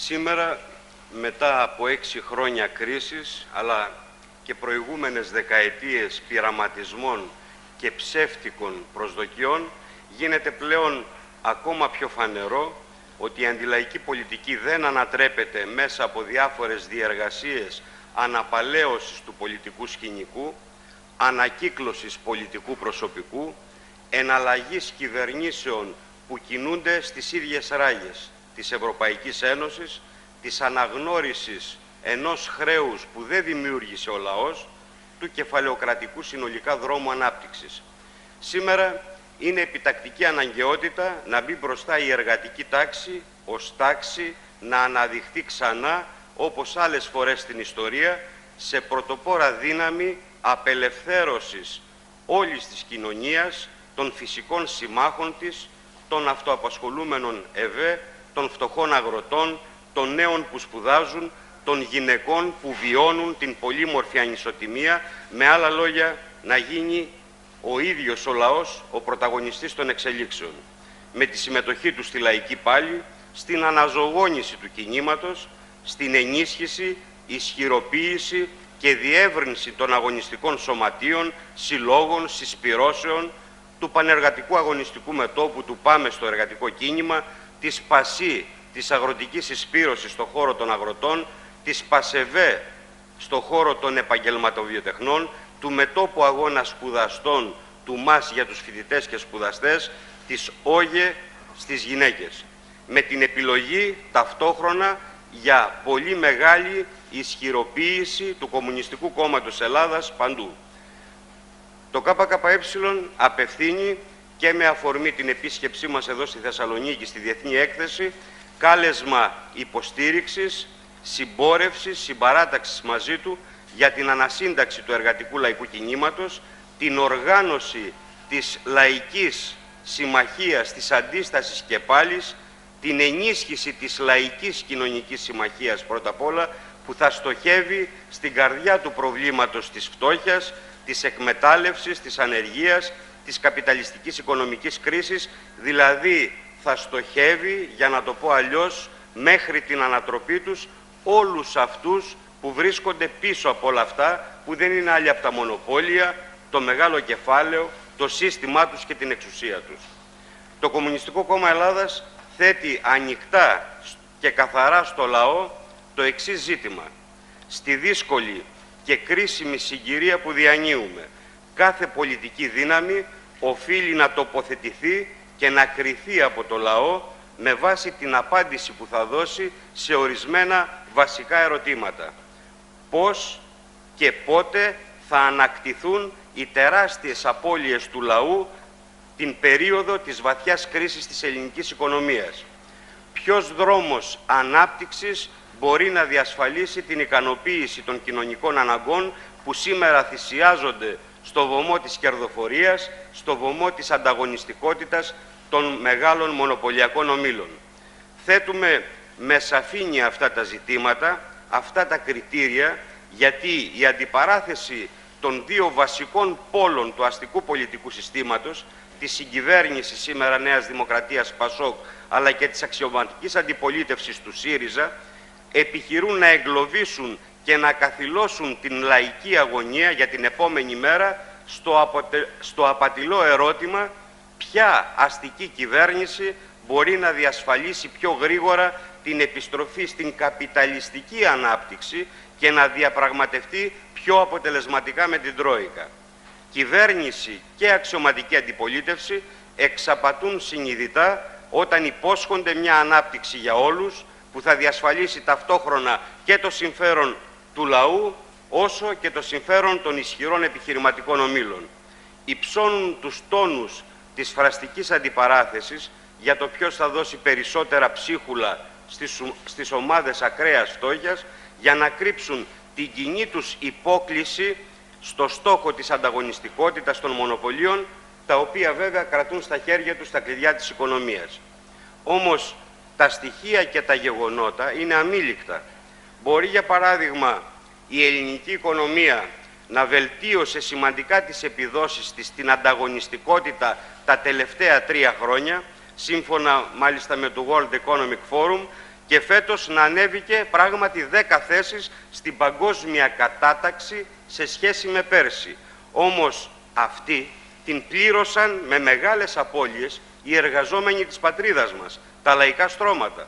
Σήμερα, μετά από έξι χρόνια κρίσης, αλλά και προηγούμενες δεκαετίες πειραματισμών και ψεύτικων προσδοκιών, γίνεται πλέον ακόμα πιο φανερό ότι η αντιλαϊκή πολιτική δεν ανατρέπεται μέσα από διάφορες διεργασίες αναπαλαίωσης του πολιτικού σκηνικού, ανακύκλωσης πολιτικού προσωπικού, εναλλαγής κυβερνήσεων που κινούνται στις ίδιες ράγες της Ευρωπαϊκής Ένωσης, της αναγνώρισης ενός χρέους που δεν δημιούργησε ο λαός, του κεφαλαιοκρατικού συνολικά δρόμου ανάπτυξης. Σήμερα είναι επιτακτική αναγκαιότητα να μπει μπροστά η εργατική τάξη ως τάξη να αναδειχθεί ξανά, όπως άλλες φορές στην ιστορία, σε πρωτοπόρα δύναμη απελευθέρωσης όλης της κοινωνίας, των φυσικών συμμάχων της, των αυτοαπασχολούμενων ΕΒΕ, των φτωχών αγροτών, των νέων που σπουδάζουν, των γυναικών που βιώνουν την πολύμορφη ανισοτιμία, με άλλα λόγια να γίνει ο ίδιος ο λαός ο πρωταγωνιστής των εξελίξεων. Με τη συμμετοχή του στη λαϊκή πάλη, στην αναζωογόνηση του κινήματος, στην ενίσχυση, ισχυροποίηση και διεύρυνση των αγωνιστικών σωματείων, συλλόγων, συσπυρώσεων, του πανεργατικού αγωνιστικού μετόπου του Πάμε στο εργατικό κίνημα, της ΠΑΣΥ, της αγροτικής συσπήρωσης στον χώρο των αγροτών, της ΠΑΣΕΒΕ στον χώρο των επαγγελματοβιοτεχνών, του μετόπου αγώνα σπουδαστών του ΜΑΣ για τους φοιτητές και σπουδαστές, της ΟΓΕ στις γυναίκες. Με την επιλογή ταυτόχρονα για πολύ μεγάλη ισχυροποίηση του Κομμουνιστικού Κόμματος Ελλάδας παντού. Το ΚΚΕ απευθύνει και με αφορμή την επίσκεψή μας εδώ στη Θεσσαλονίκη στη Διεθνή Έκθεση κάλεσμα υποστήριξης, συμπόρευσης, συμπαράταξης μαζί του για την ανασύνταξη του εργατικού λαϊκού κινήματος, την οργάνωση της λαϊκής συμμαχίας, της αντίστασης και πάλης, την ενίσχυση της λαϊκής κοινωνικής συμμαχίας πρώτα απ' όλα, που θα στοχεύει στην καρδιά του προβλήματος της φτώχειας, της εκμετάλλευσης, της ανεργίας, της καπιταλιστικής οικονομικής κρίσης, δηλαδή θα στοχεύει, για να το πω αλλιώς, μέχρι την ανατροπή τους όλους αυτούς που βρίσκονται πίσω από όλα αυτά, που δεν είναι άλλοι από τα μονοπόλια, το μεγάλο κεφάλαιο, το σύστημά τους και την εξουσία τους. Το Κομμουνιστικό Κόμμα Ελλάδας θέτει ανοιχτά και καθαρά στο λαό το εξής ζήτημα. Στη δύσκολη και κρίσιμη συγκυρία που διανύουμε, κάθε πολιτική δύναμη οφείλει να τοποθετηθεί και να κριθεί από το λαό με βάση την απάντηση που θα δώσει σε ορισμένα βασικά ερωτήματα. Πώς και πότε θα ανακτηθούν οι τεράστιες απώλειες του λαού την περίοδο της βαθιάς κρίσης της ελληνικής οικονομίας; Ποιος δρόμος ανάπτυξης μπορεί να διασφαλίσει την ικανοποίηση των κοινωνικών αναγκών που σήμερα θυσιάζονται στο βωμό της κερδοφορίας, στο βωμό της ανταγωνιστικότητας των μεγάλων μονοπωλιακών ομίλων. Θέτουμε με σαφήνεια αυτά τα ζητήματα, αυτά τα κριτήρια, γιατί η αντιπαράθεση των δύο βασικών πόλων του αστικού πολιτικού συστήματος, της συγκυβέρνησης σήμερα Νέας Δημοκρατίας Πασόκ, αλλά και της αξιωματικής αντιπολίτευσης του ΣΥΡΙΖΑ, επιχειρούν να εγκλωβίσουν και να καθυλώσουν την λαϊκή αγωνία για την επόμενη μέρα στο, στο απατηλό ερώτημα ποια αστική κυβέρνηση μπορεί να διασφαλίσει πιο γρήγορα την επιστροφή στην καπιταλιστική ανάπτυξη και να διαπραγματευτεί πιο αποτελεσματικά με την Τρόικα. Κυβέρνηση και αξιωματική αντιπολίτευση εξαπατούν συνειδητά όταν υπόσχονται μια ανάπτυξη για όλους που θα διασφαλίσει ταυτόχρονα και το συμφέρον του λαού όσο και το συμφέρον των ισχυρών επιχειρηματικών ομήλων. Υψώνουν τους τόνους της φραστικής αντιπαράθεσης για το ποιος θα δώσει περισσότερα ψίχουλα στις, στις ομάδες ακραίας φτώχειας για να κρύψουν την κοινή τους υπόκληση στο στόχο της ανταγωνιστικότητας των μονοπωλίων τα οποία βέβαια κρατούν στα χέρια τους τα κλειδιά της οικονομίας. Όμως τα στοιχεία και τα γεγονότα είναι αμήλικτα. Μπορεί για παράδειγμα η ελληνική οικονομία να βελτίωσε σημαντικά τις επιδόσεις της στην ανταγωνιστικότητα τα τελευταία τρία χρόνια, σύμφωνα μάλιστα με το World Economic Forum, και φέτος να ανέβηκε πράγματι 10 θέσεις στην παγκόσμια κατάταξη σε σχέση με πέρσι. Όμως αυτή την πλήρωσαν με μεγάλες απώλειες οι εργαζόμενοι της πατρίδας μας, τα λαϊκά στρώματα.